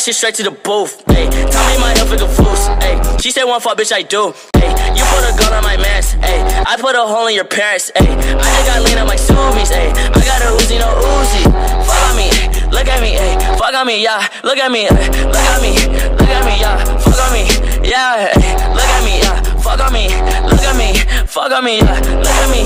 shit straight to the booth. Hey, tell me my health is confused. Hey, she said one fuck, bitch, I do. Hey, you put a gun on my mask. Hey, I put a hole in your parents. Hey, I just got lean on my Subies. Hey, I got a Uzi, no Uzi. Fuck on me, look at me. Hey, fuck on me, yeah. Look at me, look at me, look at me, yeah. Fuck on me, yeah. Look at me, yeah. Fuck on me, look at me, fuck on me, yeah. Look at me,